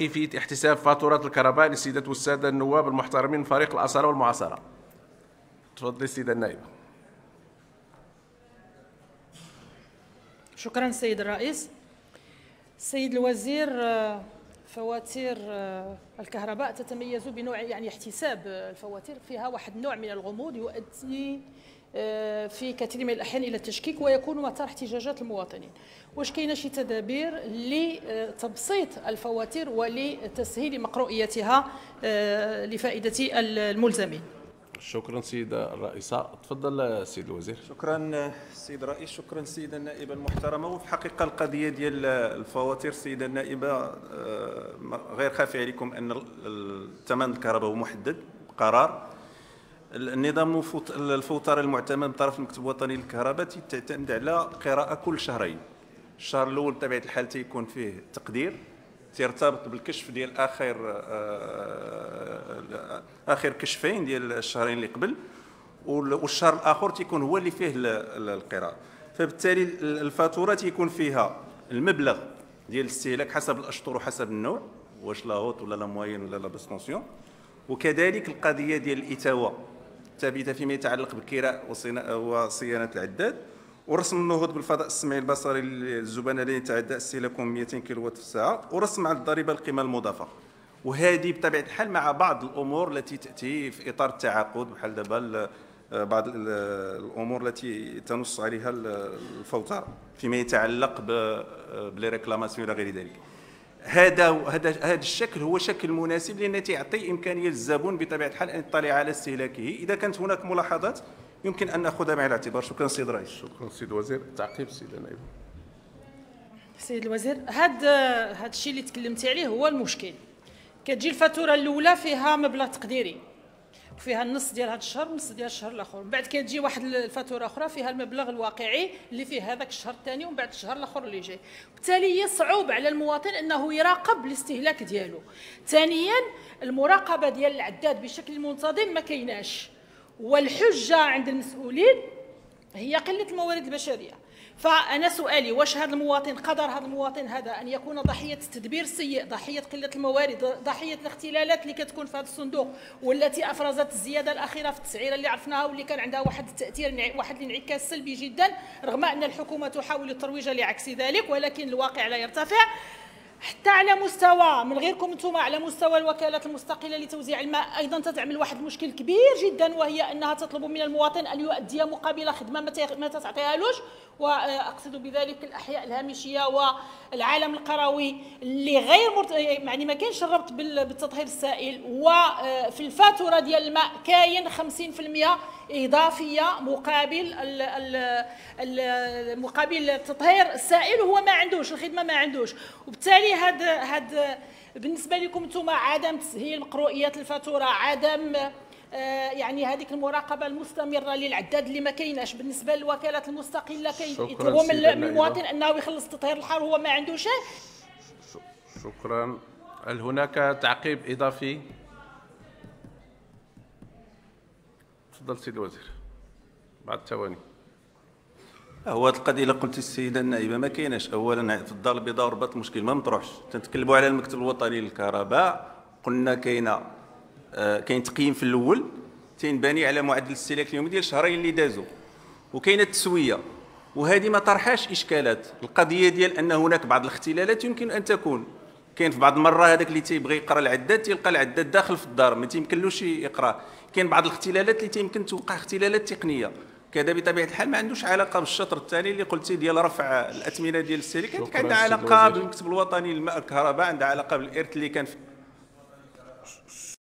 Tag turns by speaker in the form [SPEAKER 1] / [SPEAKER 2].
[SPEAKER 1] كيفية احتساب فاتورات الكهرباء للسيدات والسادة النواب المحترمين من فريق الاصاله والمعاصرة. تفضلي السيده النائبة.
[SPEAKER 2] شكرا سيد الرئيس. سيد الوزير آه، فواتير آه، الكهرباء تتميز بنوع يعني احتساب الفواتير فيها واحد النوع من الغموض يؤدي في كثير من الأحيان إلى التشكيك ويكون مثار احتجاجات المواطنين. واش كاينة شي تدابير لتبسيط الفواتير ولتسهيل مقروئيتها لفائدة الملزمين؟
[SPEAKER 1] شكرا سيدة الرئيسة. تفضل السيد الوزير.
[SPEAKER 3] شكرا السيد الرئيس شكرا السيدة النائبة المحترمة. وفي الحقيقة القضية ديال الفواتير السيدة النائبة آه، غير خافي عليكم أن الثمن الكهرباء هو محدد قرار. النظام الفوتر المعتمد من طرف المكتب الوطني للكهرباء تعتمد على قراءة كل شهرين. الشهر الأول بطبيعة الحال تيكون فيه تقدير ترتبط بالكشف ديال آخر آه، آخر كشفين ديال الشهرين اللي قبل والشهر الآخر تيكون هو اللي فيه القراءة. فبالتالي الفاتورة تيكون فيها المبلغ ديال الاستهلاك حسب الأشطر وحسب النوع واش لاهوت ولا لا موين ولا لا باسطونسيون وكذلك القضية ديال الإتاوة. ثابته فيما يتعلق بالكراء وصيانة العداد. ورسم النهوض بالفضاء السمعي البصري للزبناء الذين يتعدى استهلاكهم 200 كيلو في الساعة. ورسم على الضريبة القيمة المضافة. وهذه بطبيعة الحال مع بعض الأمور التي تأتي في إطار التعاقد بحال دابا بعض الأمور التي تنص عليها الفوتره فيما يتعلق بلي ريكلاماسيون إلى غير ذلك. هذا هذا هذا الشكل هو شكل مناسب لأن تيعطي إمكانية للزبون بطبيعة الحال أن يطلع على استهلاكه. إذا كانت هناك ملاحظات يمكن أن ناخذها بعين الاعتبار. شكرا سيد الرئيس.
[SPEAKER 1] شكرا سيد الوزير تعقيب سيد النائب
[SPEAKER 2] سيد الوزير هذا هذا الشيء اللي تكلمتي عليه هو المشكل. كتجي الفاتورة الأولى فيها مبلغ تقديري. وفيها النص ديال هذا الشهر والنص ديال الشهر الأخر. من بعد كتجي واحد الفاتورة أخرى فيها المبلغ الواقعي اللي فيه هذاك الشهر الثاني ومن بعد الشهر الأخر اللي جاي. وبالتالي يصعب على المواطن إنه يراقب الاستهلاك ديالو. ثانيا المراقبة ديال العداد بشكل منتظم ما كايناش. والحجة عند المسؤولين هي قلة الموارد البشرية. فأنا سؤالي واش هذا المواطن قدر هذا المواطن هذا أن يكون ضحية التدبير السيء ضحية قلة الموارد ضحية الاختلالات اللي كتكون في هذا الصندوق والتي أفرزت الزيادة الأخيرة في التسعيرة اللي عرفناها واللي كان عندها واحد التأثير واحد الانعكاس سلبي جدا رغم أن الحكومة تحاول الترويج لعكس ذلك ولكن الواقع لا يرتفع. حتى على مستوى من غيركم أنتم على مستوى الوكالات المستقلة لتوزيع الماء أيضا تعمل واحد المشكل كبير جدا وهي أنها تطلب من المواطن أن يؤدي مقابل خدمة ما تعطيهالوش وأقصد بذلك الأحياء الهامشية والعالم القروي اللي غير مرت... يعني ما كاينش الربط بالتطهير السائل. وفي الفاتورة ديال الماء كاين 50% إضافية مقابل مقابل التطهير السائل وهو ما عندوش الخدمة ما عندوش. وبالتالي هذا هذا بالنسبة لكم أنتم عدم تسهيل مقروئيات الفاتورة عدم آه، يعني هذيك المراقبة المستمرة للعداد اللي ما كايناش. بالنسبة للوكالات المستقلة كيطلبوا من المواطن أنه يخلص تطهير الحار وهو ما عنده شيء
[SPEAKER 1] شكرا. هل هناك تعقيب إضافي؟ تفضل سيد الوزير. بعد ثواني
[SPEAKER 3] هو هذه القضية اللي قلت السيده النائبه ما كايناش اولا في الدار البيضاء ورباط المشكل ما مطروحش. تنتكلموا على المكتب الوطني للكهرباء. قلنا كاينة آه، كاين تقييم في الأول تينبني على معدل الاستهلاك اليومي ديال الشهرين اللي دازوا. وكاينة التسوية. وهذه ما طرحاش إشكالات. القضية ديال أن هناك بعض الاختلالات يمكن أن تكون. كاين في بعض المرة هذاك اللي تيبغي يقرأ العداد تيلقى العداد داخل في الدار ما تيمكنلوش يقرأ. كاين بعض الاختلالات اللي تيمكن توقع اختلالات تقنية. كذا بطبيعة الحال ما عندوش علاقة بالشطر الثاني اللي قلتي ديال رفع الأثمنة ديال السيريكات عندها علاقة بالمكتب الوطني للماء الكهرباء عندها علاقة بالإرث اللي كان في